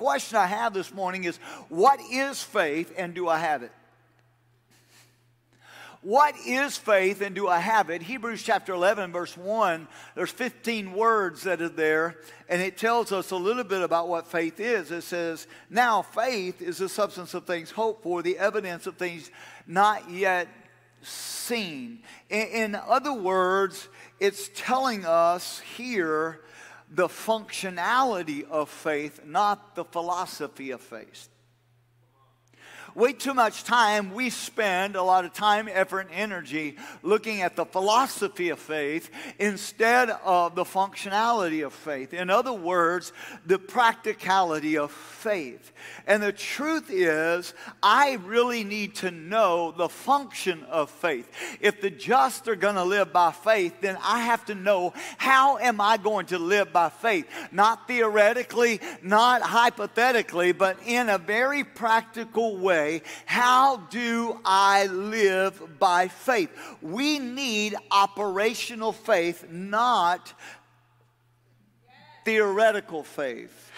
question I have this morning is what is faith and do I have it? What is faith and do I have it? Hebrews chapter 11, verse 1, there's 15 words that are there, and it tells us a little bit about what faith is. It says, Now faith is the substance of things hoped for, the evidence of things not yet seen. In, in other words, it's telling us here the functionality of faith, not the philosophy of faith way too much time we spend a lot of time, effort, and energy looking at the philosophy of faith instead of the functionality of faith. In other words, the practicality of faith. And the truth is, I really need to know the function of faith. If the just are going to live by faith, then I have to know how am I going to live by faith? Not theoretically, not hypothetically, but in a very practical way way, how do I live by faith? We need operational faith, not theoretical faith.